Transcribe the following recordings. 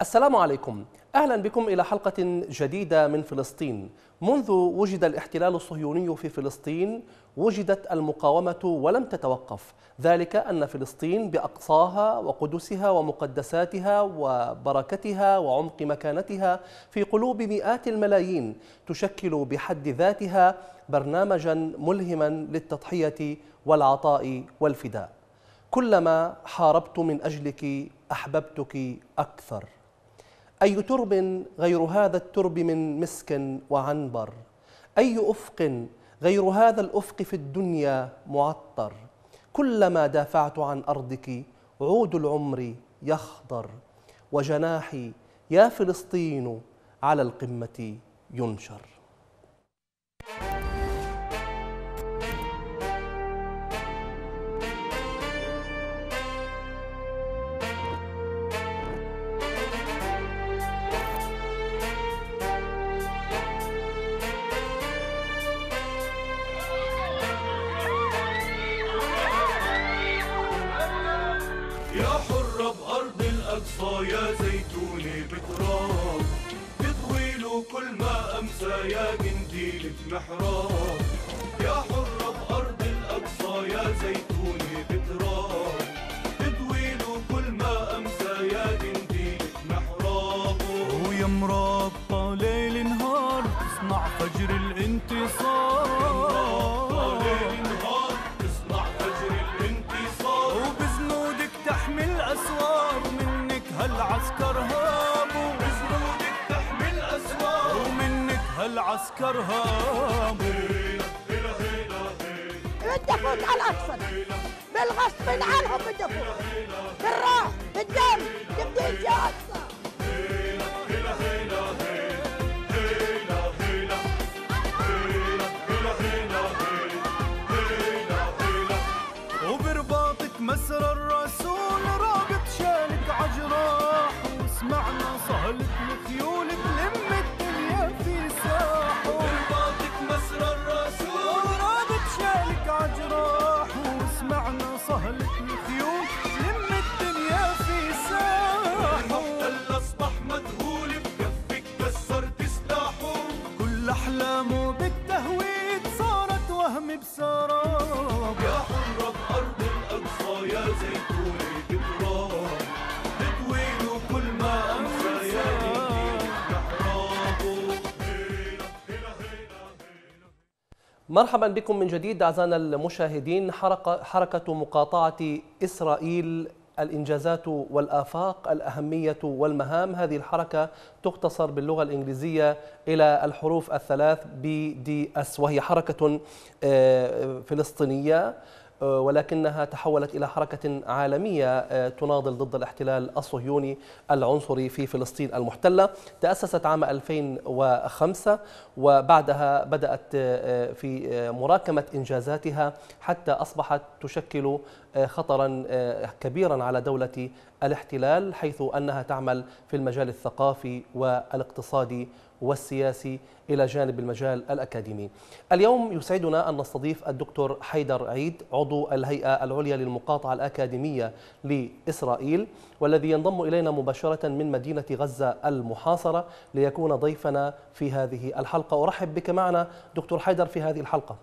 السلام عليكم. أهلا بكم إلى حلقة جديدة من فلسطين. منذ وجد الاحتلال الصهيوني في فلسطين وجدت المقاومة ولم تتوقف. ذلك أن فلسطين بأقصاها وقدسها ومقدساتها وبركتها وعمق مكانتها في قلوب مئات الملايين تشكل بحد ذاتها برنامجا ملهما للتضحية والعطاء والفداء. كلما حاربت من أجلك أحببتك أكثر. أي ترب غير هذا الترب من مسك وعنبر؟ أي أفق غير هذا الأفق في الدنيا معطر؟ كلما دافعت عن أرضك عود العمر يخضر وجناحي يا فلسطين على القمة ينشر. بمحراب يا حرة بأرض الأقصى يا زيتونة بتراب. بطويل كل ما أمسى يا جنديل بمحراب ويا مرابطة ليل نهار تصنع فجر الانتصار. ليل نهار تصنع فجر الانتصار. وبزنودك تحمل أسوار ومنك هالعسكر هابوا هابوا بدي افوت على الاقصى بالغصب عنهم افوت بالراح بالدم. بدي يا اقصى مرحبا بكم من جديد أعزائنا المشاهدين. حركه حركة مقاطعة إسرائيل الإنجازات والآفاق الأهمية والمهام. هذه الحركة تختصر باللغة الإنجليزية إلى الحروف الثلاث بي دي اس وهي حركة آه، فلسطينية. آه، ولكنها تحولت إلى حركة عالمية آه، تناضل ضد الاحتلال الصهيوني العنصري في فلسطين المحتلة. تأسست عام 2005 وبعدها بدأت آه، في مراكمة إنجازاتها حتى أصبحت تشكل خطرا كبيرا على دولة الاحتلال حيث أنها تعمل في المجال الثقافي والإقتصادي والسياسي إلى جانب المجال الأكاديمي. اليوم يسعدنا أن نستضيف الدكتور حيدر عيد عضو الهيئة العليا للمقاطعة الأكاديمية لإسرائيل والذي ينضم إلينا مباشرة من مدينة غزة المحاصرة ليكون ضيفنا في هذه الحلقة. أرحب بك معنا دكتور حيدر في هذه الحلقة.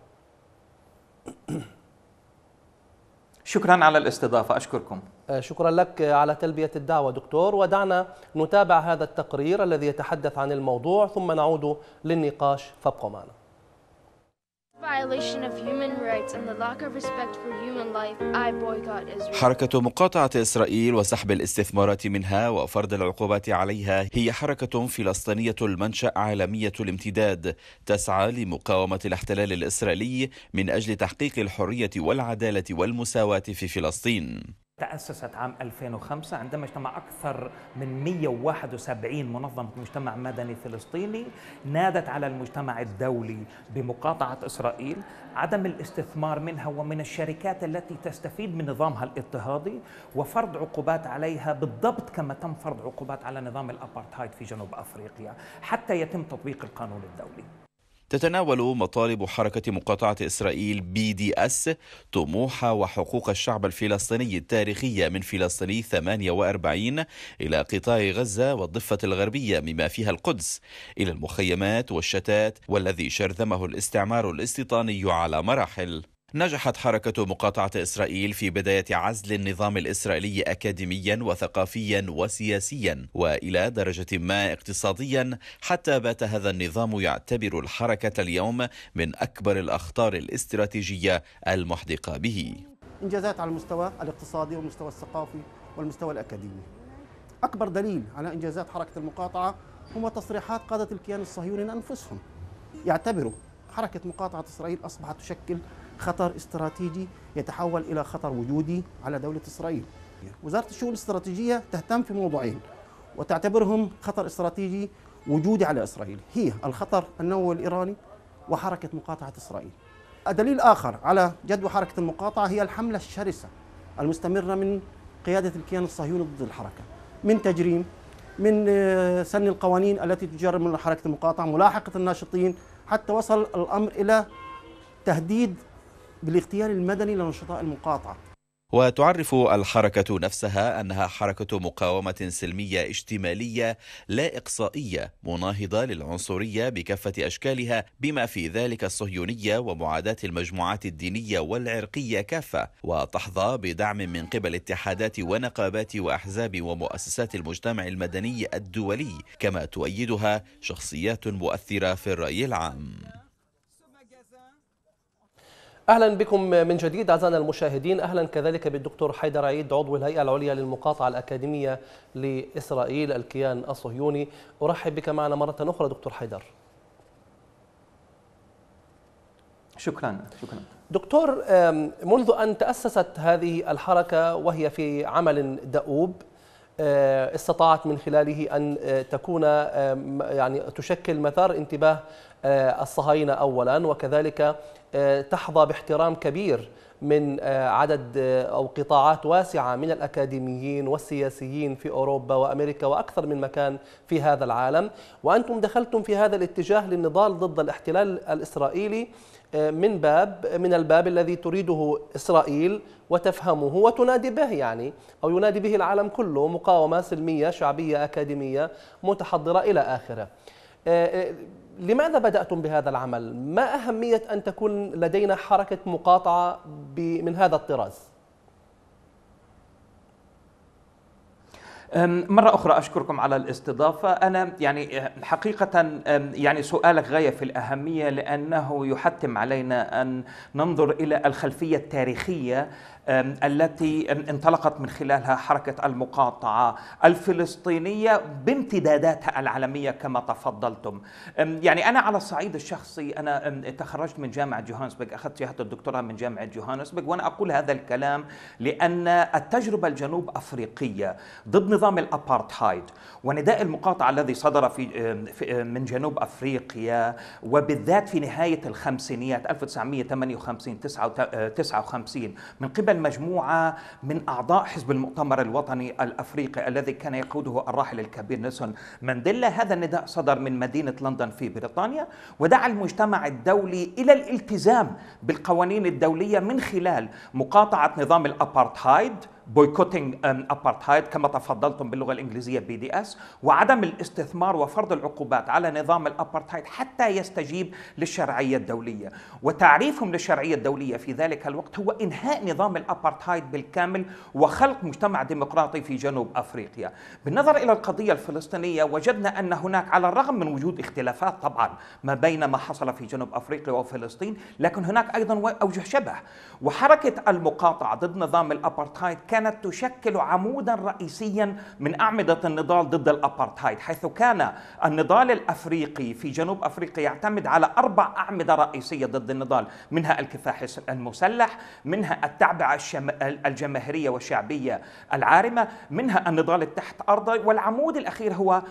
شكرا على الاستضافة أشكركم. آه، شكرا لك على تلبية الدعوة دكتور. ودعنا نتابع هذا التقرير الذي يتحدث عن الموضوع ثم نعود للنقاش. فابقوا معنا. حركة مقاطعة إسرائيل وسحب الاستثمارات منها وفرض العقوبات عليها هي حركة فلسطينية المنشأ عالمية الامتداد تسعى لمقاومة الاحتلال الإسرائيلي من أجل تحقيق الحرية والعدالة والمساواة في فلسطين. تأسست عام 2005 عندما اجتمع أكثر من 171 منظمة مجتمع مدني فلسطيني نادت على المجتمع الدولي بمقاطعة إسرائيل عدم الاستثمار منها ومن الشركات التي تستفيد من نظامها الاضطهادي وفرض عقوبات عليها بالضبط كما تم فرض عقوبات على نظام الأبارتهايد في جنوب أفريقيا حتى يتم تطبيق القانون الدولي. تتناول مطالب حركة مقاطعة إسرائيل بي دي أس طموح وحقوق الشعب الفلسطيني التاريخية من فلسطيني 48 إلى قطاع غزة والضفة الغربية مما فيها القدس إلى المخيمات والشتات والذي شرذمه الاستعمار الاستيطاني على مراحل. نجحت حركة مقاطعة إسرائيل في بداية عزل النظام الإسرائيلي أكاديميا وثقافيا وسياسيا وإلى درجة ما اقتصاديا حتى بات هذا النظام يعتبر الحركة اليوم من أكبر الأخطار الاستراتيجية المحدقة به إنجازات على المستوى الاقتصادي والمستوى الثقافي والمستوى الأكاديمي. أكبر دليل على إنجازات حركة المقاطعة هو تصريحات قادة الكيان الصهيوني انفسهم. يعتبروا حركة مقاطعة إسرائيل أصبحت تشكل خطر استراتيجي يتحول إلى خطر وجودي على دولة إسرائيل. وزارة الشؤون الاستراتيجية تهتم في موضوعين وتعتبرهم خطر استراتيجي وجودي على إسرائيل، هي الخطر النووي الإيراني وحركة مقاطعة إسرائيل. دليل آخر على جدوى حركة المقاطعة هي الحملة الشرسة المستمرة من قيادة الكيان الصهيوني ضد الحركة من تجريم من آه، سن القوانين التي تجرم من حركة المقاطعة ملاحقة الناشطين حتى وصل الأمر إلى تهديد بالاغتيال المدني لنشطاء المقاطعة. وتعرف الحركة نفسها أنها حركة مقاومة سلمية اشتمالية لا إقصائية مناهضة للعنصرية بكافة أشكالها بما في ذلك الصهيونية ومعاداة المجموعات الدينية والعرقية كافة وتحظى بدعم من قبل اتحادات ونقابات وأحزاب ومؤسسات المجتمع المدني الدولي كما تؤيدها شخصيات مؤثرة في الرأي العام. أهلا بكم من جديد أعزائنا المشاهدين. أهلا كذلك بالدكتور حيدر عيد عضو الهيئة العليا للمقاطعة الأكاديمية لإسرائيل الكيان الصهيوني. أرحب بك معنا مرة أخرى دكتور حيدر. شكرا شكرا. دكتور منذ أن تأسست هذه الحركة وهي في عمل دؤوب استطاعت من خلاله أن آه، تكون آم، يعني تشكل مثار انتباه آه، الصهاينة اولا وكذلك آه، تحظى باحترام كبير من آه، عدد آه، أو قطاعات واسعة من الأكاديميين والسياسيين في أوروبا وأمريكا وأكثر من مكان في هذا العالم. وأنتم دخلتم في هذا الاتجاه للنضال ضد الاحتلال الإسرائيلي. آه، من باب من الباب الذي تريده إسرائيل وتفهمه وتنادي به يعني أو ينادي به العالم كله مقاومة سلمية شعبية أكاديمية متحضرة إلى آخره. آه، آه، لماذا بدأتم بهذا العمل؟ ما أهمية أن تكون لدينا حركة مقاطعة من هذا الطراز؟ مرة أخرى أشكركم على الاستضافة. أنا يعني حقيقة يعني سؤالك غاية في الأهمية لأنه يحتم علينا أن ننظر إلى الخلفية التاريخية التي انطلقت من خلالها حركة المقاطعة الفلسطينية بامتداداتها العالمية كما تفضلتم. يعني أنا على الصعيد الشخصي أنا تخرجت من جامعة جوهانسبرغ أخذت شهادة الدكتوراه من جامعة جوهانسبرغ وأنا أقول هذا الكلام لأن التجربة الجنوب أفريقية ضد نظام الأبارتهايد ونداء المقاطعة الذي صدر في من جنوب أفريقيا وبالذات في نهاية الخمسينيات 1958 59 من قبل مجموعة من أعضاء حزب المؤتمر الوطني الأفريقي الذي كان يقوده الراحل الكبير نيلسون مانديلا. هذا النداء صدر من مدينة لندن في بريطانيا ودعا المجتمع الدولي إلى الالتزام بالقوانين الدولية من خلال مقاطعة نظام الأبارتهايد boycotting apartheid كما تفضلتم باللغة الإنجليزية BDS وعدم الاستثمار وفرض العقوبات على نظام الأبارتهايد حتى يستجيب للشرعية الدولية. وتعريفهم للشرعية الدولية في ذلك الوقت هو إنهاء نظام الأبارتهايد بالكامل وخلق مجتمع ديمقراطي في جنوب أفريقيا. بالنظر إلى القضية الفلسطينية وجدنا أن هناك على الرغم من وجود اختلافات طبعا ما بين ما حصل في جنوب أفريقيا وفلسطين لكن هناك أيضا أوجه شبه. وحركة المقاطعة ضد نظام الأبارتهايد كانت تشكل عمودا رئيسيا من أعمدة النضال ضد الأبارتهايد حيث كان النضال الأفريقي في جنوب أفريقيا يعتمد على أربع أعمدة رئيسية ضد النضال منها الكفاح المسلح منها التعبئة الشم... الجماهيرية والشعبية العارمة منها النضال التحت أرضي والعمود الأخير هو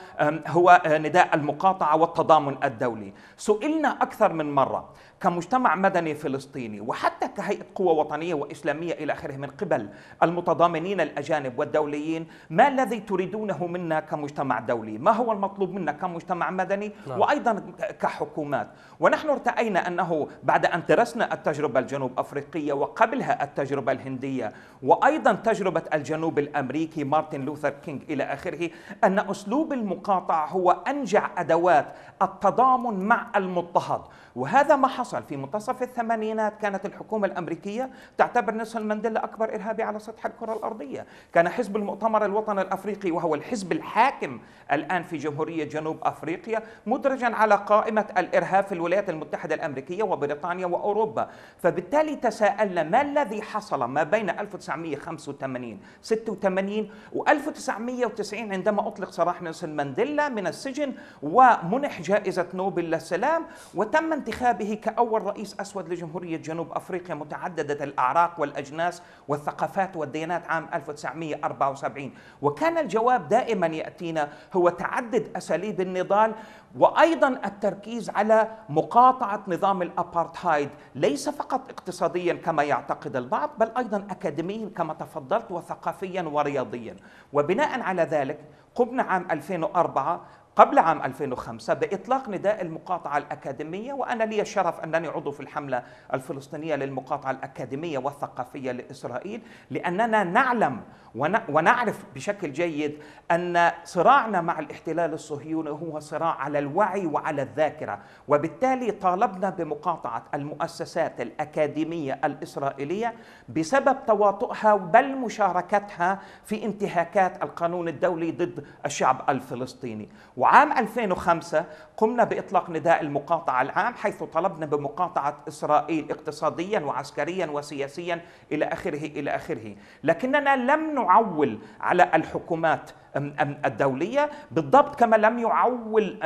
هو نداء المقاطعة والتضامن الدولي. سئلنا أكثر من مرة كمجتمع مدني فلسطيني وحتى كهيئة قوة وطنية وإسلامية إلى آخره من قبل المتضامنين الأجانب والدوليين ما الذي تريدونه منا كمجتمع دولي؟ ما هو المطلوب منا كمجتمع مدني؟ نعم. وأيضا كحكومات. ونحن ارتأينا أنه بعد أن درسنا التجربة الجنوب أفريقية وقبلها التجربة الهندية وأيضا تجربة الجنوب الأمريكي مارتن لوثر كينج إلى آخره أن أسلوب المقاطعة هو أنجع أدوات التضامن مع المضطهد. وهذا ما حصل في منتصف الثمانينات كانت الحكومة الأمريكية تعتبر نيلسون مانديلا أكبر إرهابي على سطح الكرة الأرضية. كان حزب المؤتمر الوطني الأفريقي وهو الحزب الحاكم الآن في جمهورية جنوب أفريقيا مدرجا على قائمة الإرهاب في الولايات المتحدة الأمريكية وبريطانيا وأوروبا. فبالتالي تساءلنا ما الذي حصل ما بين 1985 86 و 1990 عندما أطلق سراح نيلسون مانديلا من السجن ومنح جائزة نوبل للسلام وتم انتخابه كأول رئيس أسود لجمهورية جنوب أفريقيا متعددة الأعراق والأجناس والثقافات والديانات عام 1974 وكان الجواب دائما يأتينا هو تعدد أساليب النضال وأيضا التركيز على مقاطعة نظام الأبارتهايد ليس فقط اقتصاديا كما يعتقد البعض بل أيضا اكاديميا كما تفضلت وثقافيا ورياضيا. وبناء على ذلك قمنا عام 2004 قبل عام 2005 بإطلاق نداء المقاطعة الأكاديمية وأنا لي الشرف أنني عضو في الحملة الفلسطينية للمقاطعة الأكاديمية والثقافية لإسرائيل لأننا نعلم ونعرف بشكل جيد أن صراعنا مع الاحتلال الصهيوني هو صراع على الوعي وعلى الذاكرة. وبالتالي طالبنا بمقاطعة المؤسسات الأكاديمية الإسرائيلية بسبب تواطؤها بل مشاركتها في انتهاكات القانون الدولي ضد الشعب الفلسطيني. وعام 2005 قمنا بإطلاق نداء المقاطعة العام حيث طلبنا بمقاطعة إسرائيل اقتصاديا وعسكريا وسياسيا إلى آخره إلى آخره. لكننا لم نعول على الحكومات الدولية بالضبط كما لم يعول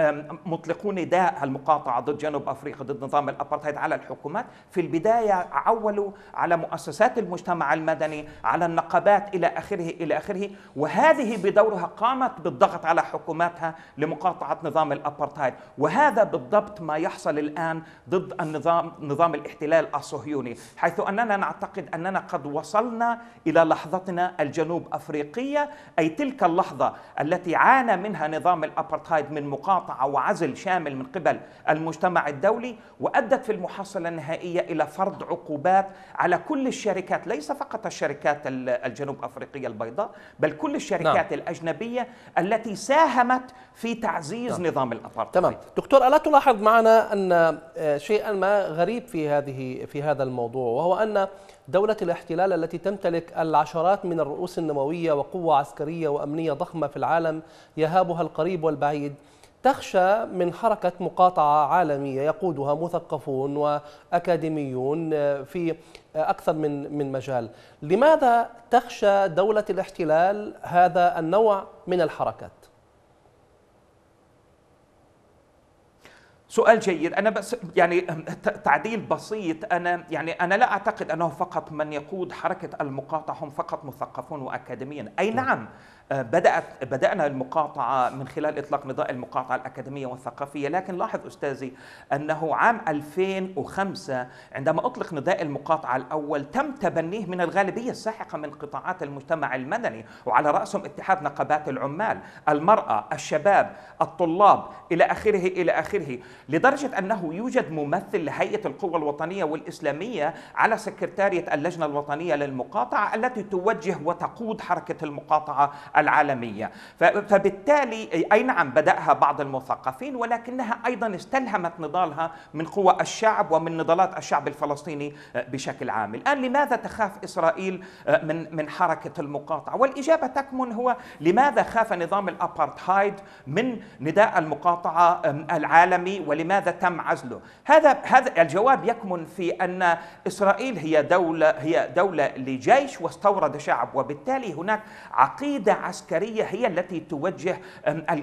مطلقو نداء المقاطعة ضد جنوب أفريقيا ضد نظام الأبارتهايد على الحكومات. في البداية عولوا على مؤسسات المجتمع المدني على النقابات إلى آخره إلى آخره. وهذه بدورها قامت بالضغط على حكوماتها لمقاطعة نظام الأبارتهايد. وهذا بالضبط ما يحصل الآن ضد النظام نظام الاحتلال الصهيوني حيث أننا نعتقد أننا قد وصلنا إلى لحظتنا الجنوب أفريقية أي تلك اللحظة التي عانى منها نظام الأبارتهايد من مقاطعة وعزل شامل من قبل المجتمع الدولي وأدت في المحصلة النهائية إلى فرض عقوبات على كل الشركات ليس فقط الشركات ال- الجنوب أفريقية البيضاء بل كل الشركات نعم. الأجنبية التي ساهمت في تعزيز نعم. نظام الأبارتهايد تمام دكتور ألا تلاحظ معنا أن آه، شيئا ما غريب في هذه في هذا الموضوع وهو أن دولة الاحتلال التي تمتلك العشرات من الرؤوس النووية وقوة عسكرية وأمنية ضخمة في العالم يهابها القريب والبعيد تخشى من حركة مقاطعة عالمية يقودها مثقفون وأكاديميون في أكثر من من مجال لماذا تخشى دولة الاحتلال هذا النوع من الحركات؟ سؤال جيد. أنا بس يعني تعديل بسيط. أنا يعني أنا لا أعتقد أنه فقط من يقود حركة المقاطعة هم فقط مثقفون وأكاديميين. أي نعم. آه، بدات بدأنا المقاطعة من خلال إطلاق نداء المقاطعة الأكاديمية والثقافية. لكن لاحظ أستاذي أنه عام 2005 عندما أطلق نداء المقاطعة الأول تم تبنيه من الغالبية الساحقة من قطاعات المجتمع المدني وعلى رأسهم اتحاد نقابات العمال المرأة الشباب الطلاب إلى اخره إلى آخره لدرجة أنه يوجد ممثل لهيئة القوى الوطنية والإسلامية على سكرتارية اللجنة الوطنية للمقاطعة التي توجه وتقود حركة المقاطعة العالمية. ف- فبالتالي أي نعم بدأها بعض المثقفين ولكنها أيضا استلهمت نضالها من قوى الشعب ومن نضالات الشعب الفلسطيني بشكل عام. الآن لماذا تخاف إسرائيل من من حركة المقاطعة؟ والإجابة تكمن هو لماذا خاف نظام الأبارتهايد من نداء المقاطعة العالمي ولماذا تم عزله؟ هذا هذا الجواب يكمن في أن إسرائيل هي دولة هي دولة لجيش واستورد شعب وبالتالي هناك عقيدة عسكرية هي التي توجه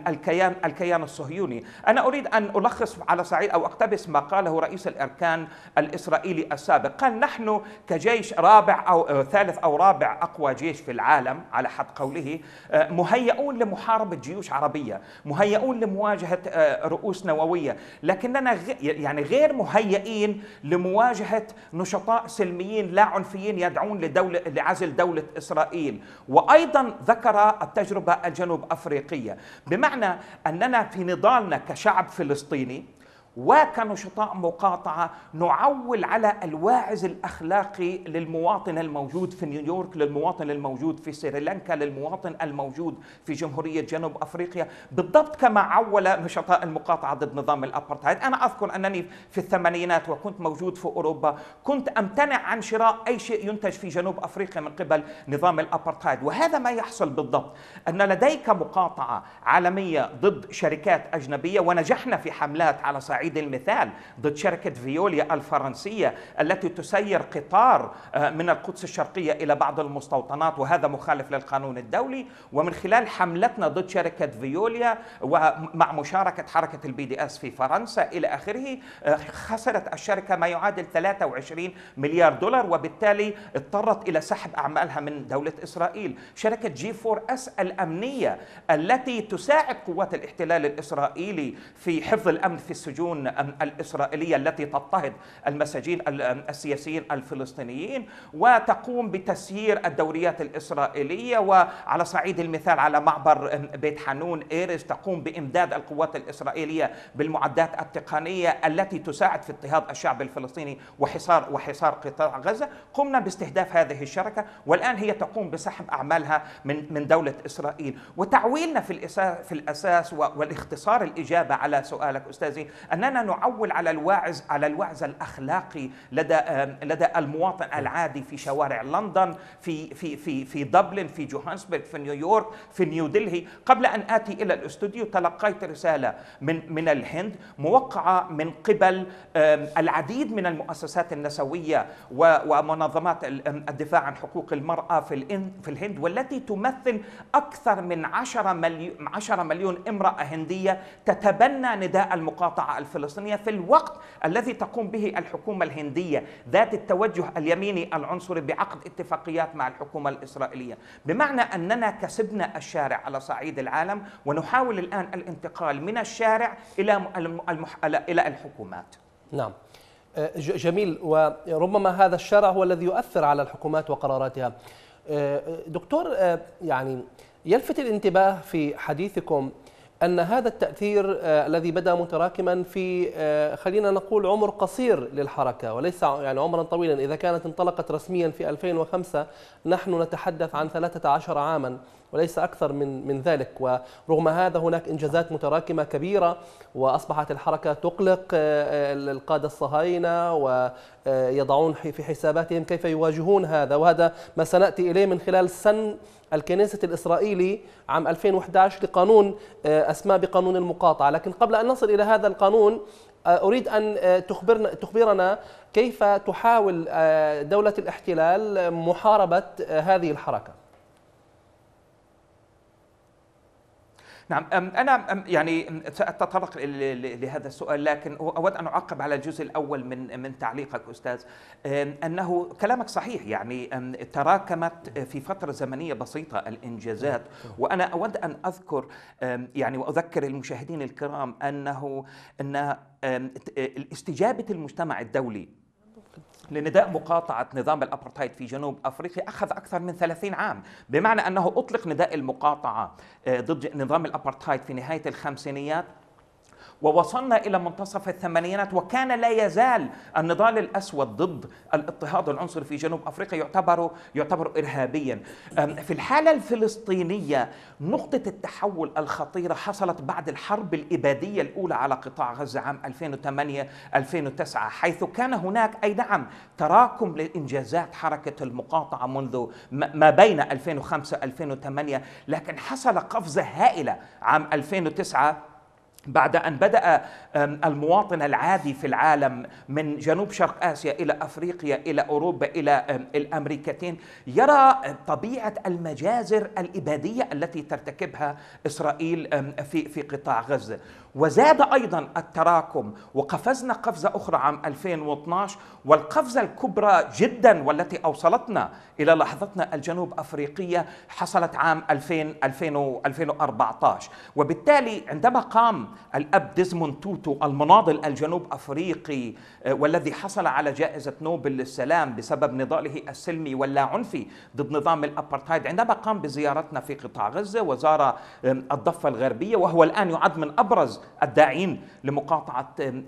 الكيان الكيان الصهيوني. أنا أريد أن ألخص على صعيد أو أقتبس ما قاله رئيس الأركان الإسرائيلي السابق. قال نحن كجيش رابع أو ثالث أو رابع أقوى جيش في العالم على حد قوله آه، مهيئون لمحاربة جيوش عربية مهيئون لمواجهة آه، رؤوس نووية. لكننا يعني غير مهيئين لمواجهة نشطاء سلميين لا عنفيين يدعون لدولة لعزل دولة إسرائيل. وأيضا ذكر التجربة الجنوب أفريقية. بمعنى أننا في نضالنا كشعب فلسطيني وكنشطاء مقاطعة نعول على الواعز الأخلاقي للمواطن الموجود في نيويورك للمواطن الموجود في سريلانكا للمواطن الموجود في جمهورية جنوب أفريقيا بالضبط كما عول نشطاء المقاطعة ضد نظام الأبرتايد أنا أذكر أنني في الثمانينات وكنت موجود في أوروبا كنت أمتنع عن شراء أي شيء ينتج في جنوب أفريقيا من قبل نظام الأبرتايد وهذا ما يحصل بالضبط أن لديك مقاطعة عالمية ضد شركات أجنبية ونجحنا في حملات على صعيد المثال ضد شركة فيوليا الفرنسية التي تسير قطار آه، من القدس الشرقية إلى بعض المستوطنات وهذا مخالف للقانون الدولي. ومن خلال حملتنا ضد شركة فيوليا ومع مشاركة حركة ال BDS في فرنسا إلى آخره آه، خسرت الشركة ما يعادل 23 مليار دولار وبالتالي اضطرت إلى سحب أعمالها من دولة إسرائيل. شركة جي 4 إس الأمنية التي تساعد قوات الاحتلال الإسرائيلي في حفظ الأمن في السجون الإسرائيلية التي تضطهد المساجين السياسيين الفلسطينيين وتقوم بتسيير الدوريات الإسرائيلية وعلى صعيد المثال على معبر بيت حنون إيرس تقوم بإمداد القوات الإسرائيلية بالمعدات التقنية التي تساعد في اضطهاد الشعب الفلسطيني وحصار وحصار قطاع غزة. قمنا باستهداف هذه الشركة والآن هي تقوم بسحب أعمالها من من دولة إسرائيل. وتعويلنا في الأساس في الأساس والاختصار الإجابة على سؤالك أستاذي أننا نعول على الواعز على الوعز الأخلاقي لدى لدى المواطن العادي في شوارع لندن في في في في دبلن في جوهانسبرغ في نيويورك في نيودلهي قبل أن آتي إلى الأستوديو تلقيت رسالة من من الهند موقعة من قبل العديد من المؤسسات النسوية ومنظمات الدفاع عن حقوق المرأة في في الهند والتي تمثل أكثر من 10 مليون 10 مليون امرأة هندية تتبنى نداء المقاطعة الفلسطينية في الوقت الذي تقوم به الحكومة الهندية ذات التوجه اليميني العنصري بعقد اتفاقيات مع الحكومة الإسرائيلية. بمعنى أننا كسبنا الشارع على صعيد العالم ونحاول الآن الانتقال من الشارع إلى المح... إلى الحكومات. نعم. جميل. وربما هذا الشارع هو الذي يؤثر على الحكومات وقراراتها. دكتور يعني يلفت الانتباه في حديثكم أن هذا التأثير الذي بدأ متراكما في خلينا نقول عمر قصير للحركة وليس يعني عمرا طويلا. إذا كانت انطلقت رسميا في 2005 نحن نتحدث عن 13 عاما. وليس أكثر من من ذلك. ورغم هذا هناك إنجازات متراكمة كبيرة وأصبحت الحركة تقلق القادة الصهاينة ويضعون في حساباتهم كيف يواجهون هذا. وهذا ما سنأتي إليه من خلال سن الكنيسة الإسرائيلي عام 2011 لقانون أسمى بقانون المقاطعة. لكن قبل أن نصل إلى هذا القانون أريد أن تخبرنا, تخبرنا كيف تحاول دولة الاحتلال محاربة هذه الحركة. نعم أنا يعني سأتطرق لهذا السؤال لكن أود أن أعقب على الجزء الأول من من تعليقك أستاذ. أنه كلامك صحيح يعني تراكمت في فترة زمنية بسيطة الإنجازات. وأنا أود أن أذكر يعني وأذكر المشاهدين الكرام أنه أن استجابه المجتمع الدولي لنداء مقاطعة نظام الأبرتايد في جنوب أفريقيا أخذ أكثر من 30 عام بمعنى أنه أطلق نداء المقاطعة ضد نظام الأبرتايد في نهاية الخمسينيات. ووصلنا إلى منتصف الثمانينات وكان لا يزال النضال الأسود ضد الاضطهاد العنصري في جنوب أفريقيا يعتبر يعتبر ارهابيا. في الحالة الفلسطينية نقطة التحول الخطيرة حصلت بعد الحرب الإبادية الأولى على قطاع غزة عام 2008 2009 حيث كان هناك أي نعم تراكم لإنجازات حركة المقاطعة منذ ما بين 2005 2008 لكن حصل قفزة هائلة عام 2009 بعد أن بدأ المواطن العادي في العالم من جنوب شرق آسيا إلى أفريقيا إلى أوروبا إلى الأمريكتين يرى طبيعة المجازر الإبادية التي ترتكبها إسرائيل في قطاع غزة. وزاد أيضا التراكم وقفزنا قفزة أخرى عام 2012 والقفزة الكبرى جدا والتي أوصلتنا إلى لحظتنا الجنوب أفريقية حصلت عام 2000 2014 وبالتالي عندما قام الأب ديزموند توتو المناضل الجنوب أفريقي آه، والذي حصل على جائزة نوبل للسلام بسبب نضاله السلمي واللا عنفي ضد نظام الأبرتايد عندما قام بزيارتنا في قطاع غزة وزار آم، الضفة الغربية وهو الآن يعد من أبرز الداعين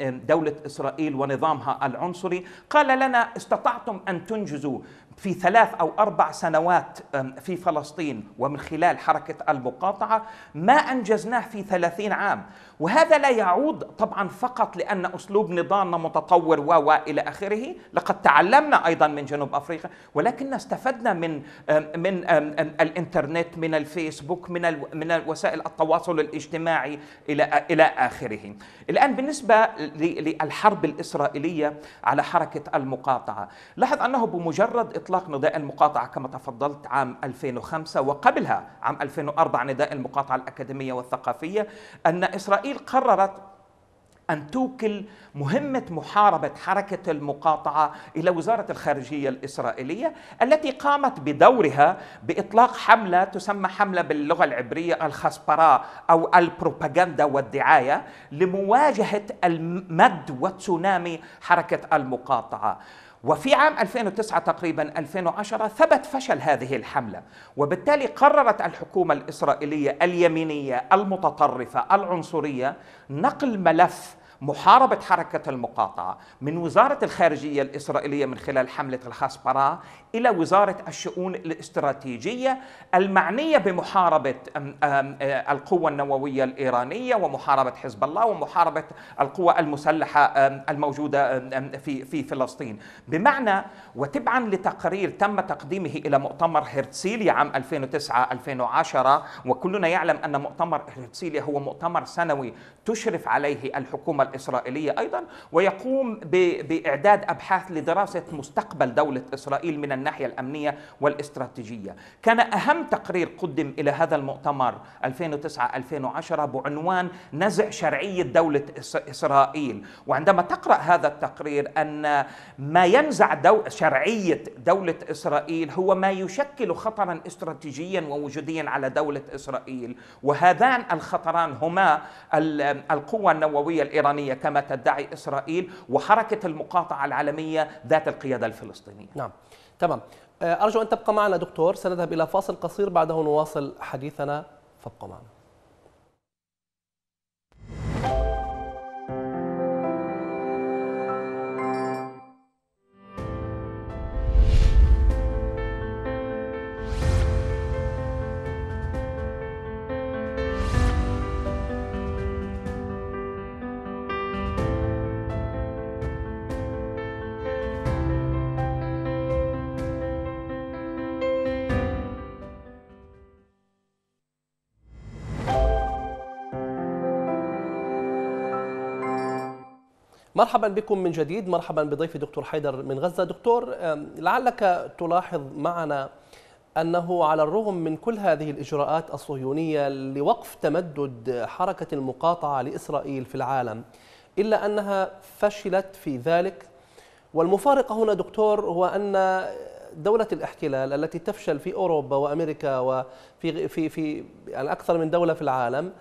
آم، دولة إسرائيل ونظامها العنصري. قال لنا استطعتم أن تنجزوا في ثلاث أو أربع سنوات في فلسطين ومن خلال حركة المقاطعة ما أنجزناه في ثلاثين عام. وهذا لا يعود طبعا فقط لأن أسلوب نضالنا متطور و إلى آخره. لقد تعلمنا أيضا من جنوب أفريقيا ولكن استفدنا من من الإنترنت من الفيسبوك من من وسائل التواصل الاجتماعي إلى إلى آخره. الآن بالنسبة للحرب الإسرائيلية على حركة المقاطعة لاحظ أنه بمجرد إطلاق نداء المقاطعة كما تفضلت عام 2005 وقبلها عام 2004 نداء المقاطعة الأكاديمية والثقافية أن إسرائيل قررت أن توكل مهمة محاربة حركة المقاطعة إلى وزارة الخارجية الإسرائيلية التي قامت بدورها بإطلاق حملة تسمى حملة باللغة العبرية الخسبراء أو البروباغندا والدعاية لمواجهة المد وتسونامي حركة المقاطعة. وفي عام 2009 تقريبا 2010 ثبت فشل هذه الحملة وبالتالي قررت الحكومة الإسرائيلية اليمينية المتطرفة العنصرية نقل ملف محاربة حركة المقاطعة من وزارة الخارجية الإسرائيلية من خلال حملة الخاسبراء إلى وزارة الشؤون الاستراتيجية المعنية بمحاربة آه، القوة النووية الإيرانية ومحاربة حزب الله ومحاربة القوى المسلحة الموجودة في في فلسطين. بمعنى وتبعا لتقرير تم تقديمه إلى مؤتمر هرتسيليا عام 2009 2010 وكلنا يعلم أن مؤتمر هرتسيليا هو مؤتمر سنوي تشرف عليه الحكومة الإسرائيلية أيضا ويقوم بإعداد أبحاث لدراسة مستقبل دولة إسرائيل من الناحية الأمنية والإستراتيجية. كان أهم تقرير قدم إلى هذا المؤتمر 2009-2010 بعنوان نزع شرعية دولة إس- إسرائيل. وعندما تقرأ هذا التقرير أن ما ينزع دو شرعية دولة إسرائيل هو ما يشكل خطرا استراتيجيا ووجوديا على دولة إسرائيل. وهذان الخطران هما ال- القوة النووية الإيرانية كما تدعي إسرائيل وحركة المقاطعة العالمية ذات القيادة الفلسطينية. نعم. تمام. أرجو أن تبقى معنا دكتور. سنذهب إلى فاصل قصير. بعده نواصل حديثنا. فابقوا معنا. مرحبا بكم من جديد مرحبا بضيفي دكتور حيدر من غزة. دكتور لعلك تلاحظ معنا أنه على الرغم من كل هذه الإجراءات الصهيونية لوقف تمدد حركة المقاطعة لإسرائيل في العالم إلا أنها فشلت في ذلك. والمفارقة هنا دكتور هو أن دولة الاحتلال التي تفشل في أوروبا وأمريكا وفي في في يعني أكثر من دولة في العالم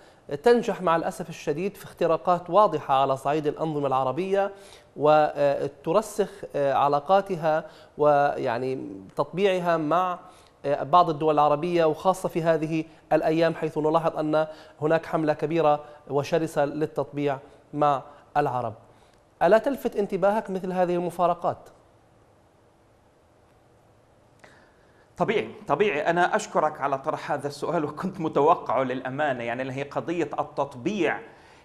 تنجح مع الأسف الشديد في اختراقات واضحة على صعيد الأنظمة العربية وترسخ علاقاتها ويعني تطبيعها مع بعض الدول العربية وخاصة في هذه الأيام حيث نلاحظ أن هناك حملة كبيرة وشرسة للتطبيع مع العرب ألا تلفت انتباهك مثل هذه المفارقات؟ طبيعي طبيعي. أنا أشكرك على طرح هذا السؤال وكنت متوقعه للأمانة. يعني هي قضية التطبيع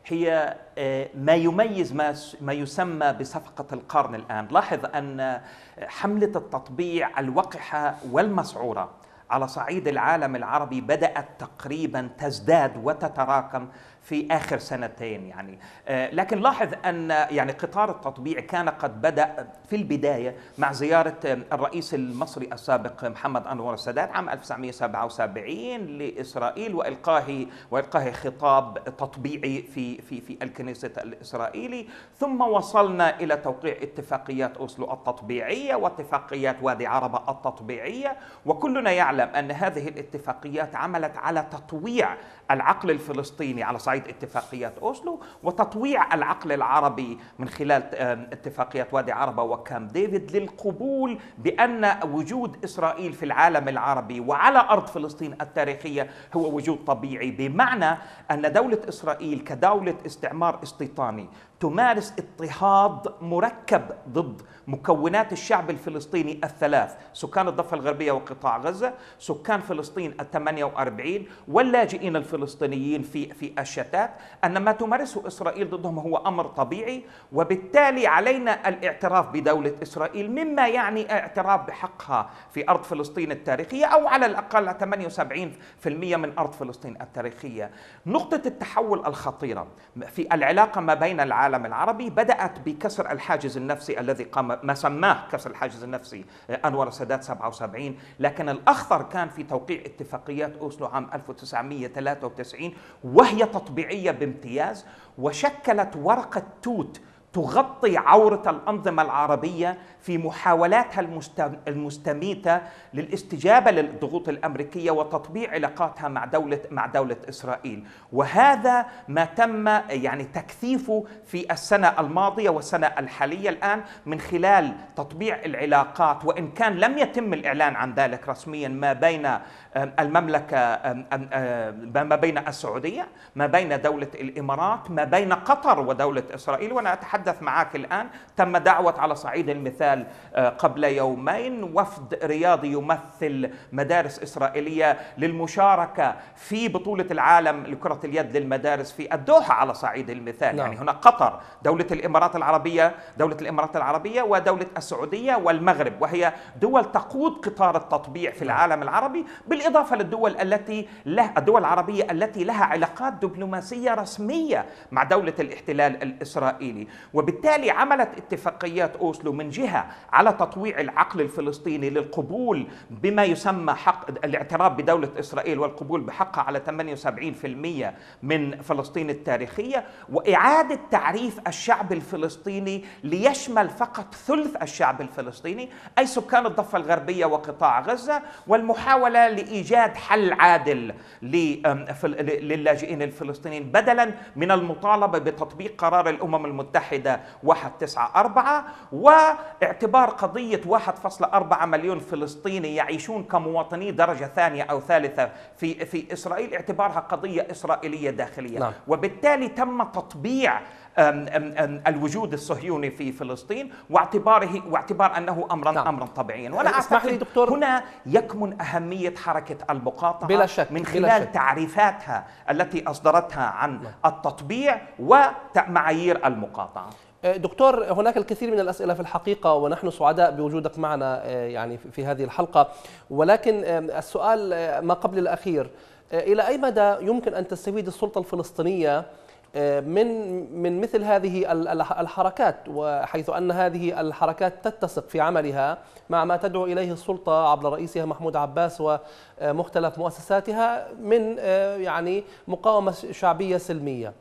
هي آه، ما يميز ما ما يسمى بصفقة القرن الآن. لاحظ أن حملة التطبيع الوقحة والمسعورة على صعيد العالم العربي بدأت تقريبا تزداد وتتراكم في آخر سنتين يعني. آه، لكن لاحظ أن يعني قطار التطبيع كان قد بدأ في البداية مع زيارة آه، الرئيس المصري السابق محمد أنور السادات عام 1977 لإسرائيل وإلقاه وإلقاه خطاب تطبيعي في في في الكنيسة الإسرائيلي. ثم وصلنا إلى توقيع اتفاقيات أوسلو التطبيعية واتفاقيات وادي عربة التطبيعية. وكلنا يعلم أن هذه الاتفاقيات عملت على تطويع العقل الفلسطيني على صعيد صعيد اتفاقيات أوسلو وتطويع العقل العربي من خلال اتفاقيات وادي عربة وكامب ديفيد للقبول بأن وجود إسرائيل في العالم العربي وعلى أرض فلسطين التاريخية هو وجود طبيعي بمعنى أن دولة إسرائيل كدولة استعمار استيطاني تمارس اضطهاد مركب ضد مكونات الشعب الفلسطيني الثلاث سكان الضفة الغربية وقطاع غزة سكان فلسطين ال 48 واللاجئين الفلسطينيين في في الشتات. أن ما تمارسه إسرائيل ضدهم هو أمر طبيعي وبالتالي علينا الاعتراف بدولة إسرائيل مما يعني اعتراف بحقها في أرض فلسطين التاريخية أو على الأقل 78% من أرض فلسطين التاريخية. نقطة التحول الخطيرة في العلاقة ما بين العالم العربي بدأت بكسر الحاجز النفسي الذي قام ما سماه كسر الحاجز النفسي أنور السادات 77 لكن الأخطر كان في توقيع اتفاقيات أوسلو عام 1993 وهي تطبيعية بامتياز وشكلت ورقة توت تغطي عورة الأنظمة العربية في محاولاتها المست- المستميتة للاستجابة للضغوط الأمريكية وتطبيع علاقاتها مع دولة مع دولة إسرائيل. وهذا ما تم يعني تكثيفه في السنة الماضية والسنة الحالية الآن من خلال تطبيع العلاقات. وإن كان لم يتم الإعلان عن ذلك رسميا ما بين المملكة ما بين السعودية ما بين دولة الإمارات ما بين قطر ودولة إسرائيل. وأنا أتحدث معك الآن. تم دعوة على صعيد المثال آه، قبل يومين. وفد رياضي يمثل مدارس إسرائيلية للمشاركة في بطولة العالم لكرة اليد للمدارس في الدوحة على صعيد المثال. نعم. يعني هنا قطر دولة الإمارات العربية دولة الإمارات العربية ودولة السعودية والمغرب وهي دول تقود قطار التطبيع في العالم العربي بالإضافة للدول التي له الدول العربية التي لها علاقات دبلوماسية رسمية مع دولة الاحتلال الإسرائيلي. وبالتالي عملت اتفاقيات أوسلو من جهة على تطويع العقل الفلسطيني للقبول بما يسمى حق الاعتراف بدولة إسرائيل والقبول بحقها على 78% من فلسطين التاريخية وإعادة تعريف الشعب الفلسطيني ليشمل فقط ثلث الشعب الفلسطيني أي سكان الضفة الغربية وقطاع غزة والمحاولة لإيجاد حل عادل للاجئين الفلسطينيين بدلا من المطالبة بتطبيق قرار الأمم المتحدة 194 واعتبار قضية 1.4 مليون فلسطيني يعيشون كمواطني درجة ثانية أو ثالثة في في إسرائيل اعتبارها قضية إسرائيلية داخلية نعم. وبالتالي تم تطبيع الوجود الصهيوني في فلسطين واعتباره واعتبار أنه امرا نعم. امرا طبيعيا. وأنا أعتقد دكتور- هنا يكمن أهمية حركة المقاطعة بلا شك، من بلا خلال شك. تعريفاتها التي أصدرتها عن التطبيع ومعايير المقاطعة. دكتور هناك الكثير من الأسئلة في الحقيقة ونحن سعداء بوجودك معنا آه، يعني في هذه الحلقة. ولكن آه، السؤال ما قبل الأخير إلى أي مدى يمكن أن تستفيد السلطة الفلسطينية من من مثل هذه ال- ال- الحركات وحيث أن هذه الحركات تتسق في عملها مع ما تدعو إليه السلطة عبر رئيسها محمود عباس ومختلف مؤسساتها من آه، يعني مقاومة شعبية سلمية.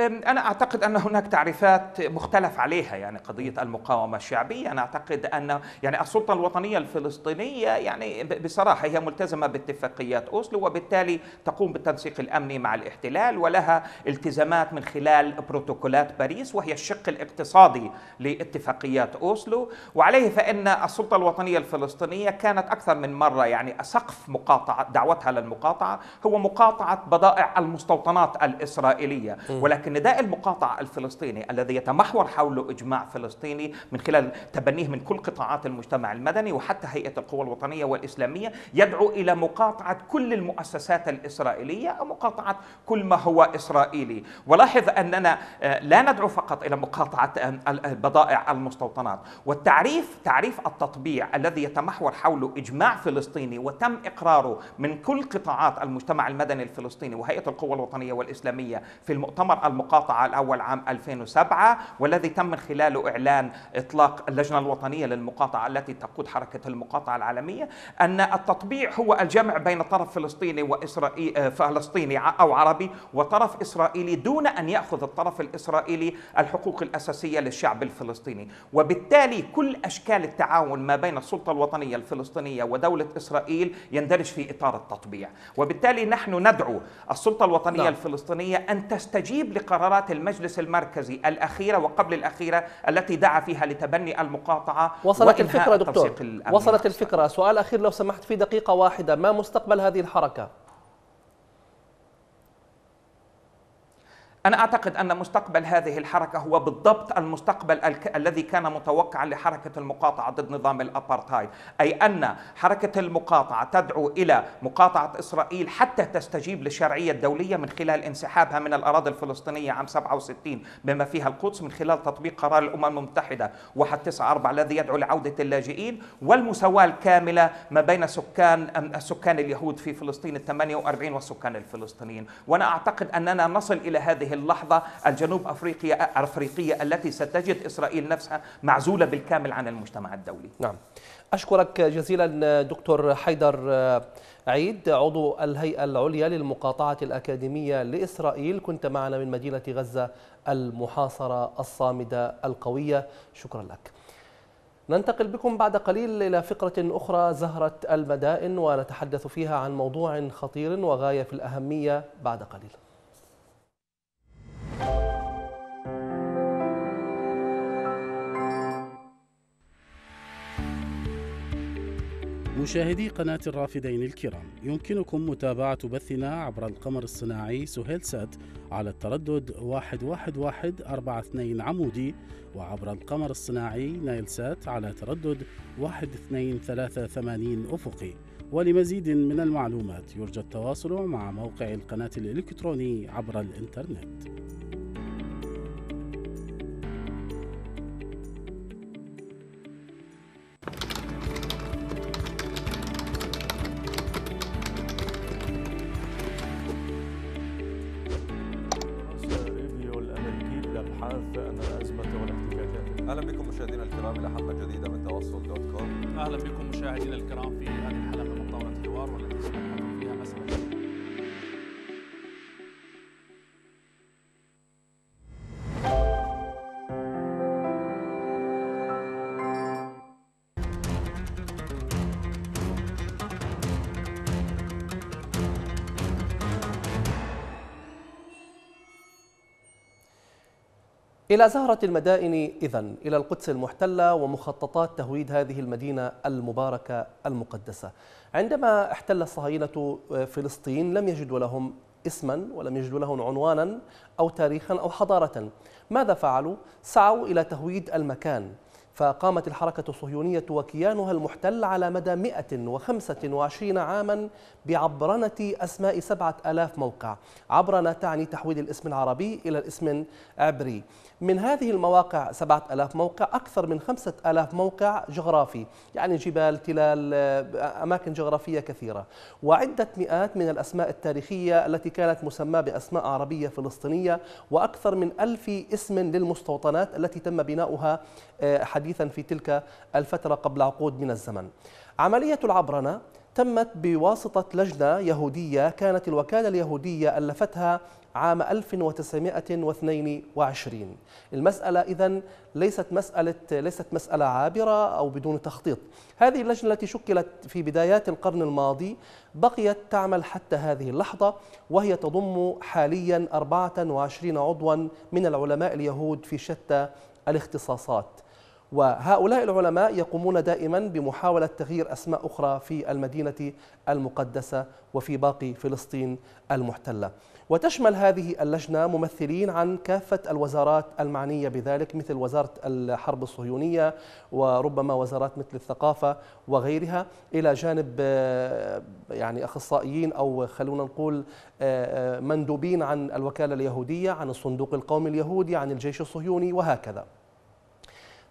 أنا أعتقد أن هناك تعريفات مختلف عليها يعني قضية المقاومة الشعبية. أنا أعتقد أن يعني السلطة الوطنية الفلسطينية يعني بصراحة هي ملتزمة باتفاقيات أوسلو وبالتالي تقوم بالتنسيق الأمني مع الاحتلال ولها التزامات من خلال بروتوكولات باريس وهي الشق الاقتصادي لاتفاقيات أوسلو. وعليه فإن السلطة الوطنية الفلسطينية كانت أكثر من مرة يعني سقف مقاطعة دعوتها للمقاطعة هو مقاطعة بضائع المستوطنات الإسرائيلية. ولكن نداء المقاطعة الفلسطيني الذي يتمحور حول إجماع فلسطيني من خلال تبنيه من كل قطاعات المجتمع المدني وحتى هيئة القوى الوطنية والإسلامية يدعو إلى مقاطعة كل المؤسسات الإسرائيلية أو مقاطعة كل ما هو إسرائيلي. ولاحظ أننا آه، لا ندعو فقط إلى مقاطعة آه، البضائع المستوطنات. والتعريف تعريف التطبيع الذي يتمحور حول إجماع فلسطيني وتم إقراره من كل قطاعات المجتمع المدني الفلسطيني وهيئة القوى الوطنية والإسلامية في المؤتمر المقاطعة الأول عام 2007 والذي تم من خلاله إعلان إطلاق اللجنة الوطنية للمقاطعة التي تقود حركة المقاطعة العالمية أن التطبيع هو الجمع بين طرف فلسطيني وإسرائيلي فلسطيني أو عربي وطرف إسرائيلي دون أن يأخذ الطرف الإسرائيلي الحقوق الأساسية للشعب الفلسطيني وبالتالي كل أشكال التعاون ما بين السلطة الوطنية الفلسطينية ودولة إسرائيل يندرج في إطار التطبيع وبالتالي نحن ندعو السلطة الوطنية. نعم. الفلسطينية أن تستجيب لقرارات المجلس المركزي الأخيرة وقبل الأخيرة التي دعا فيها لتبني المقاطعة وصلت الفكرة دكتور. وصلت. الفكرة. سؤال أخير لو سمحت في دقيقة واحدة. ما مستقبل هذه الحركة؟ أنا أعتقد أن مستقبل هذه الحركة هو بالضبط المستقبل الك... الذي كان متوقعا لحركة المقاطعة ضد نظام الأبارتهايد. أي أن حركة المقاطعة تدعو إلى مقاطعة إسرائيل حتى تستجيب للشرعية الدولية من خلال انسحابها من الأراضي الفلسطينية عام 67 بما فيها القدس من خلال تطبيق قرار الأمم المتحدة 194 الذي يدعو لعودة اللاجئين والمساواة الكاملة ما بين سكان السكان اليهود في فلسطين ال 48 والسكان الفلسطينيين. وأنا أعتقد أننا نصل إلى هذه اللحظة الجنوب أفريقيا أفريقية التي ستجد إسرائيل نفسها معزولة بالكامل عن المجتمع الدولي. نعم. أشكرك جزيلا دكتور حيدر عيد. عضو الهيئة العليا للمقاطعة الأكاديمية لإسرائيل. كنت معنا من مدينة غزة المحاصرة الصامدة القوية. شكرا لك. ننتقل بكم بعد قليل إلى فقرة أخرى زهرة المدائن ونتحدث فيها عن موضوع خطير وغاية في الأهمية بعد قليل. مشاهدي قناة الرافدين الكرام يمكنكم متابعة بثنا عبر القمر الصناعي سهيل سات على التردد 11142 عمودي وعبر القمر الصناعي نايل سات على تردد 1238 أفقي. ولمزيد من المعلومات يرجى التواصل مع موقع القناة الإلكتروني عبر الإنترنت. إلى زهرة المدائن إذن إلى القدس المحتلة ومخططات تهويد هذه المدينة المباركة المقدسة. عندما احتل الصهاينة فلسطين لم يجدوا لهم اسما ولم يجدوا لهم عنوانا أو تاريخا أو حضارة. ماذا فعلوا؟ سعوا إلى تهويد المكان. فقامت الحركة الصهيونية وكيانها المحتل على مدى 125 عاما بعبرنة أسماء سبعة ألاف موقع عبرنة تعني تحويل الاسم العربي إلى الاسم العبري. من هذه المواقع سبعة ألاف موقع أكثر من خمسة ألاف موقع جغرافي يعني جبال تلال أماكن جغرافية كثيرة. وعدة مئات من الأسماء التاريخية التي كانت مسماة بأسماء عربية فلسطينية وأكثر من ألف اسم للمستوطنات التي تم بناؤها حديثا في تلك الفترة قبل عقود من الزمن. عملية العبرنة تمت بواسطة لجنة يهودية كانت الوكالة اليهودية ألفتها عام 1922 المسألة إذن ليست مسألة ليست مسألة عابرة أو بدون تخطيط. هذه اللجنة التي شكلت في بدايات القرن الماضي بقيت تعمل حتى هذه اللحظة وهي تضم حاليا 24 عضوا من العلماء اليهود في شتى الاختصاصات. وهؤلاء العلماء يقومون دائما بمحاولة تغيير أسماء أخرى في المدينة المقدسة وفي باقي فلسطين المحتلة. وتشمل هذه اللجنة ممثلين عن كافة الوزارات المعنية بذلك مثل وزارة الحرب الصهيونية وربما وزارات مثل الثقافة وغيرها إلى جانب يعني أخصائيين أو خلونا نقول مندوبين عن الوكالة اليهودية عن الصندوق القومي اليهودي عن الجيش الصهيوني وهكذا.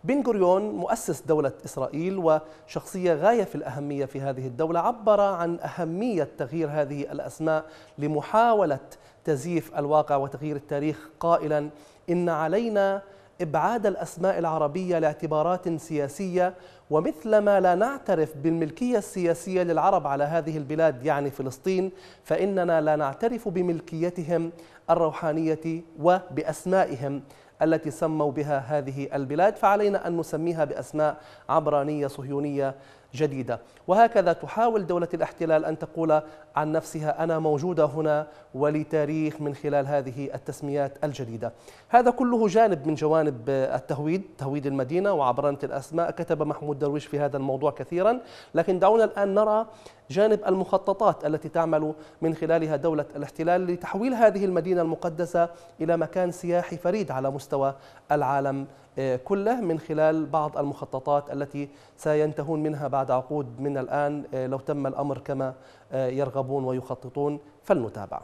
بن غوريون مؤسس دولة إسرائيل وشخصية غاية في الأهمية في هذه الدولة عبر عن أهمية تغيير هذه الأسماء لمحاولة تزييف الواقع وتغيير التاريخ قائلا إن علينا إبعاد الأسماء العربية لاعتبارات سياسية ومثلما لا نعترف بالملكية السياسية للعرب على هذه البلاد يعني فلسطين فإننا لا نعترف بملكيتهم الروحانية وبأسمائهم. التي سموا بها هذه البلاد فعلينا أن نسميها بأسماء عبرانية صهيونية جديدة. وهكذا تحاول دولة الاحتلال أن تقول عن نفسها أنا موجودة هنا ولي تاريخ من خلال هذه التسميات الجديدة. هذا كله جانب من جوانب التهويد تهويد المدينة وعبرنة الأسماء. كتب محمود درويش في هذا الموضوع كثيرا. لكن دعونا الآن نرى جانب المخططات التي تعمل من خلالها دولة الاحتلال لتحويل هذه المدينة المقدسة إلى مكان سياحي فريد على مستوى العالم آه، كله من خلال بعض المخططات التي سينتهون منها بعد عقود من الآن آه، لو تم الأمر كما آه، يرغبون ويخططون. فلنتابع.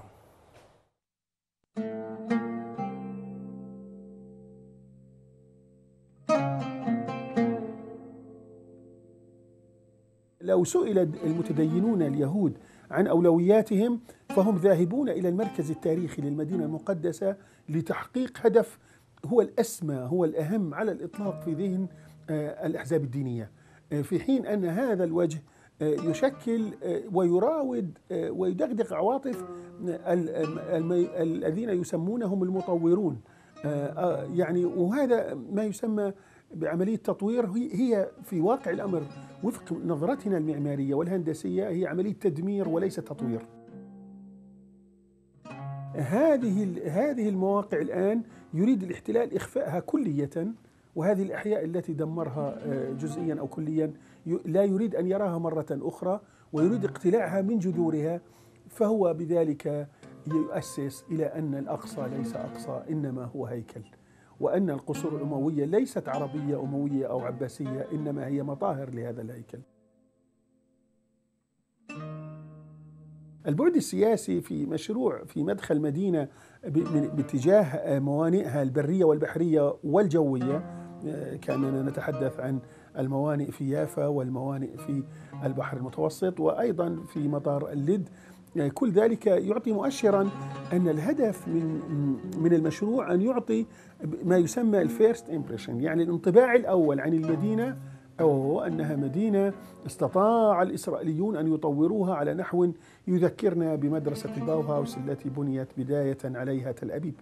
لو سئل المتدينون اليهود عن أولوياتهم فهم ذاهبون إلى المركز التاريخي للمدينة المقدسة لتحقيق هدف هو الأسمى هو الأهم على الإطلاق في ذهن آه، الأحزاب الدينية. آه، في حين أن هذا الوجه آه، يشكل ويراود ويدغدغ عواطف الذين يسمونهم المطورون. يعني وهذا ما يسمى بعملية تطوير هي في واقع الأمر وفق نظرتنا المعمارية والهندسية هي عملية تدمير وليس تطوير. هذه هذه المواقع الآن يريد الاحتلال إخفائها كلية وهذه الأحياء التي دمرها آه، جزئيا أو كليا لا يريد أن يراها مرة أخرى ويريد اقتلاعها من جذورها فهو بذلك يؤسس إلى أن الأقصى ليس أقصى إنما هو هيكل. وأن القصور الأموية ليست عربية أموية أو عباسية إنما هي مظاهر لهذا الهيكل. البعد السياسي في مشروع في مدخل مدينة باتجاه موانئها البرية والبحرية والجوية آه، كأننا نتحدث عن الموانئ في يافا والموانئ في البحر المتوسط وأيضا في مطار اللد. كل ذلك يعطي مؤشرا أن الهدف من من المشروع أن يعطي ما يسمى ال first impression يعني الانطباع الأول عن المدينة وهو أنها مدينة استطاع الإسرائيليون أن يطوروها على نحو يذكرنا بمدرسة الباوهاوس التي بنيت بداية عليها تل أبيب.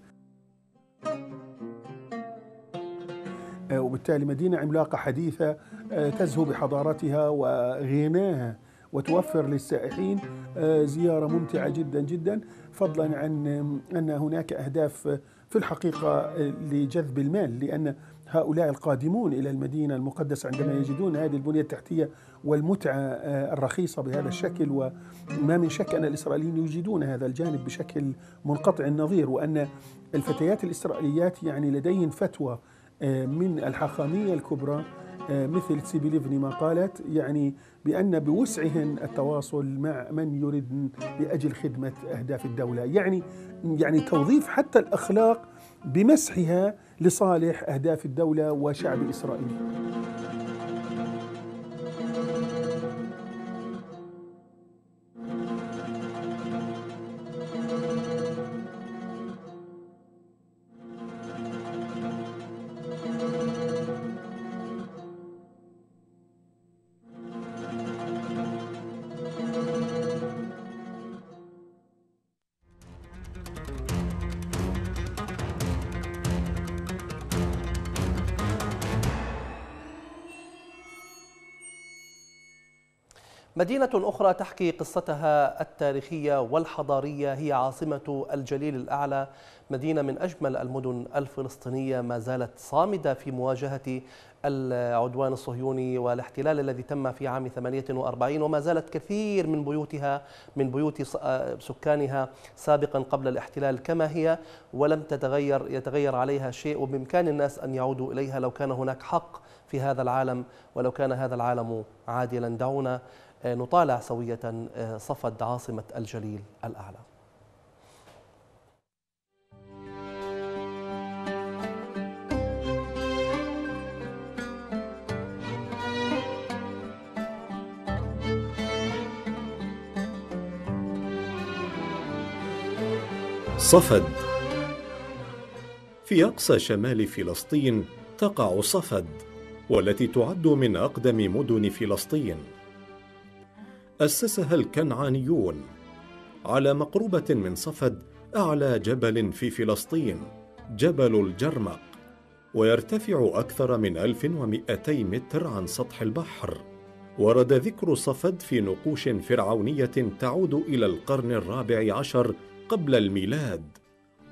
آه، وبالتالي مدينة عملاقة حديثة آه، تزهو بحضارتها وغناها وتوفر للسائحين آه، زيارة ممتعة جدا جدا. فضلا عن أن هناك أهداف في الحقيقة لجذب المال لأن هؤلاء القادمون إلى المدينة المقدسة عندما يجدون هذه البنية التحتية والمتعة آه، الرخيصة بهذا الشكل. وما من شك أن الإسرائيليين يجدون هذا الجانب بشكل منقطع النظير وأن الفتيات الإسرائيليات يعني لديهن فتوى آه، من الحاخامية الكبرى مثل تسيبي ليفني ما قالت يعني بأن بوسعهن التواصل مع من يريد لأجل خدمة أهداف الدولة. يعني يعني توظيف حتى الأخلاق بمسحها لصالح أهداف الدولة وشعب إسرائيل. مدينة أخرى تحكي قصتها التاريخية والحضارية هي عاصمة الجليل الأعلى مدينة من أجمل المدن الفلسطينية ما زالت صامدة في مواجهة العدوان الصهيوني والاحتلال الذي تم في عام 48 وما زالت كثير من بيوتها من بيوت آه سكانها سابقا قبل الاحتلال. كما هي ولم تتغير يتغير عليها شيء وبإمكان الناس أن يعودوا إليها لو كان هناك حق في هذا العالم ولو كان هذا العالم عادلا. دعونا نطالع سوية آه، صفد عاصمة الجليل الأعلى. صفد. في أقصى شمال فلسطين تقع صفد والتي تعد من أقدم مدن فلسطين. أسسها الكنعانيون على مقربة من صفد أعلى جبل في فلسطين جبل الجرمق ويرتفع أكثر من 1200 متر عن سطح البحر. ورد ذكر صفد في نقوش فرعونية تعود إلى القرن الرابع عشر قبل الميلاد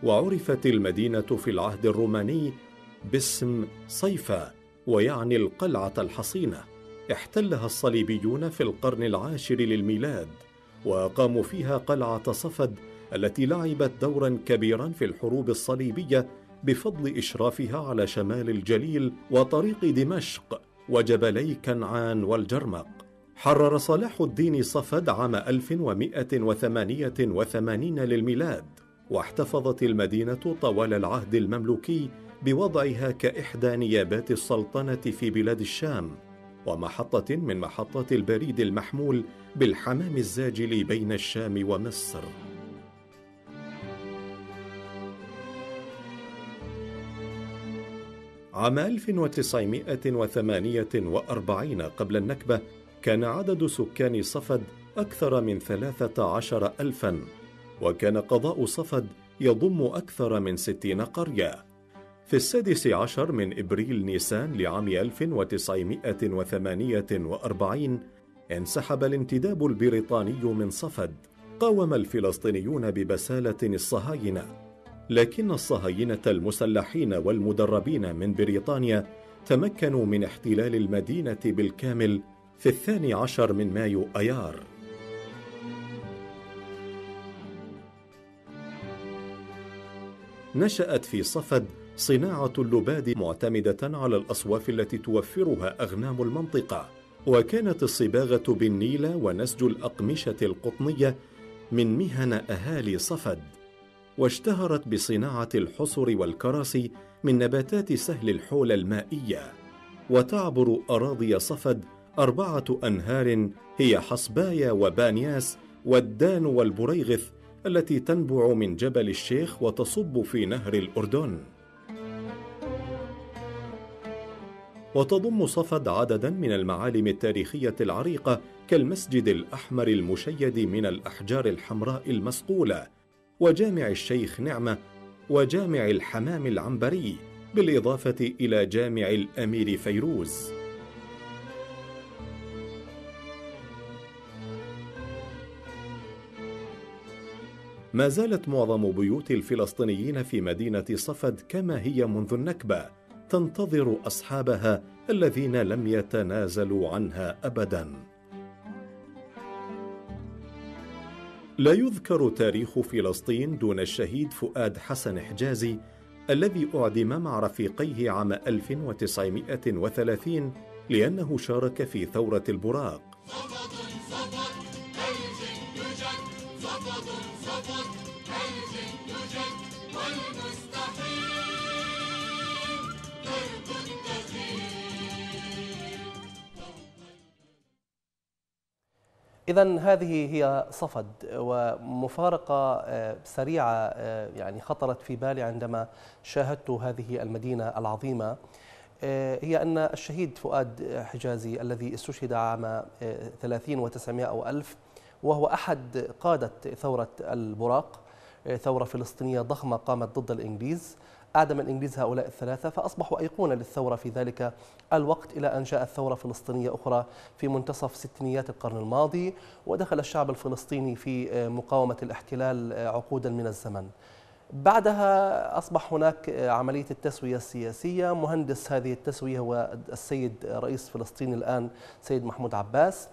وعرفت المدينة في العهد الروماني باسم صيفا ويعني القلعة الحصينة. احتلها الصليبيون في القرن العاشر للميلاد وأقاموا فيها قلعة صفد التي لعبت دورا كبيرا في الحروب الصليبية بفضل إشرافها على شمال الجليل وطريق دمشق وجبلي كنعان والجرمق. حرر صلاح الدين صفد عام 1188 للميلاد واحتفظت المدينة طوال العهد المملوكي بوضعها كإحدى نيابات السلطنة في بلاد الشام. ومحطة من محطات البريد المحمول بالحمام الزاجل بين الشام ومصر. عام 1948 قبل النكبة كان عدد سكان صفد أكثر من ثلاثة عشر ألفاً وكان قضاء صفد يضم أكثر من ستين قرية. في السادس عشر من إبريل نيسان لعام 1948 انسحب الانتداب البريطاني من صفد قاوم الفلسطينيون ببسالة الصهاينة. لكن الصهاينة المسلحين والمدربين من بريطانيا تمكنوا من احتلال المدينة بالكامل في الثاني عشر من مايو أيار. نشأت في صفد صناعة اللباد معتمدة على الأصواف التي توفرها أغنام المنطقة وكانت الصباغة بالنيلة ونسج الأقمشة القطنية من مهن أهالي صفد. واشتهرت بصناعة الحصر والكراسي من نباتات سهل الحول المائية. وتعبر أراضي صفد أربعة أنهار هي حصبايا وبانياس والدان والبريغث التي تنبع من جبل الشيخ وتصب في نهر الأردن. وتضم صفد عددا من المعالم التاريخية العريقة كالمسجد الأحمر المشيد من الأحجار الحمراء المصقولة وجامع الشيخ نعمة وجامع الحمام العنبري بالإضافة إلى جامع الأمير فيروز. ما زالت معظم بيوت الفلسطينيين في مدينة صفد كما هي منذ النكبة تنتظر أصحابها الذين لم يتنازلوا عنها أبدا لا يذكر تاريخ فلسطين دون الشهيد فؤاد حسن حجازي الذي أعدم مع رفيقيه عام 1930 لأنه شارك في ثورة البراق إذا هذه هي صفد ومفارقة آه، سريعة آه، يعني خطرت في بالي عندما شاهدت هذه المدينة العظيمة. آه، هي أن الشهيد فؤاد حجازي الذي استشهد عام 30 و900 أو ألف وهو أحد قادة ثورة البراق ثورة فلسطينية ضخمة قامت ضد الإنجليز. أعدم الإنجليز هؤلاء الثلاثة فأصبحوا أيقونة للثورة في ذلك الوقت إلى أن جاءت ثورة فلسطينية أخرى في منتصف ستينيات القرن الماضي ودخل الشعب الفلسطيني في مقاومة الاحتلال عقودا من الزمن. بعدها أصبح هناك عملية التسوية السياسية. مهندس هذه التسوية هو السيد رئيس فلسطين الآن سيد محمود عباس.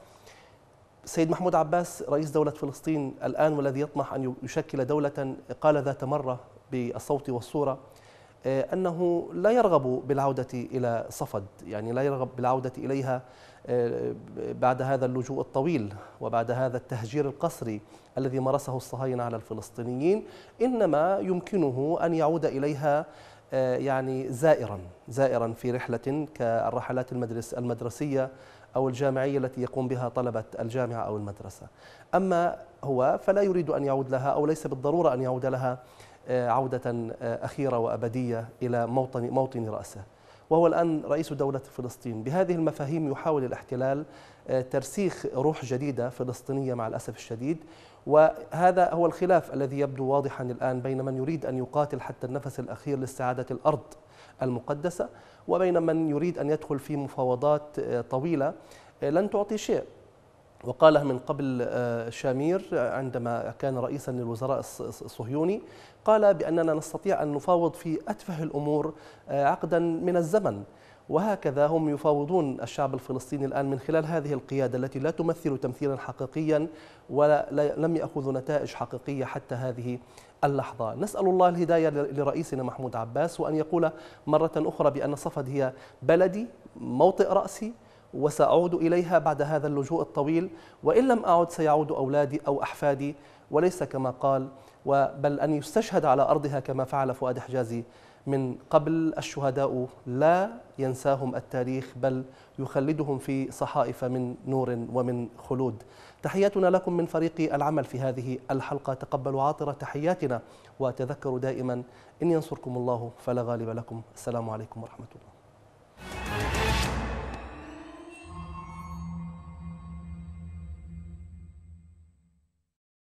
سيد محمود عباس رئيس دولة فلسطين الآن والذي يطمح أن يشكل دولة قال ذات مرة بالصوت والصورة آه، أنه لا يرغب بالعودة إلى صفد يعني لا يرغب بالعودة إليها آه، بعد هذا اللجوء الطويل وبعد هذا التهجير القسري الذي مارسه الصهاينة على الفلسطينيين إنما يمكنه أن يعود إليها آه، يعني زائرا زائرا في رحلة كالرحلات المدرس المدرسية أو الجامعية التي يقوم بها طلبة الجامعة أو المدرسة. أما هو فلا يريد أن يعود لها أو ليس بالضرورة أن يعود لها. آه، عودة آه، أخيرة وأبدية إلى موطن موطن رأسه. وهو الآن رئيس دولة فلسطين. بهذه المفاهيم يحاول الاحتلال آه، ترسيخ روح جديدة فلسطينية مع الأسف الشديد. وهذا هو الخلاف الذي يبدو واضحا الآن بين من يريد أن يقاتل حتى النفس الأخير لاستعادة الأرض المقدسة وبين من يريد أن يدخل في مفاوضات آه، طويلة آه، لن تعطي شيء. وقالها من قبل آه، شامير عندما كان رئيسا للوزراء الص- الص- الصهيوني قال بأننا نستطيع أن نفاوض في أتفه الأمور آه، عقدا من الزمن. وهكذا هم يفاوضون الشعب الفلسطيني الآن من خلال هذه القيادة التي لا تمثل تمثيلا حقيقيا ولم يأخذوا نتائج حقيقية حتى هذه اللحظة. نسأل الله الهداية لرئيسنا محمود عباس وأن يقول مرة أخرى بأن صفد هي بلدي موطئ رأسي وسأعود إليها بعد هذا اللجوء الطويل وإن لم أعد سيعود أولادي أو أحفادي وليس كما قال بل أن يستشهد على أرضها كما فعل فؤاد حجازي. من قبل الشهداء لا ينساهم التاريخ بل يخلدهم في صحائف من نور ومن خلود. تحياتنا لكم من فريق العمل في هذه الحلقة. تقبلوا عاطرة تحياتنا وتذكروا دائما إن ينصركم الله فلا غالب لكم. السلام عليكم ورحمة الله.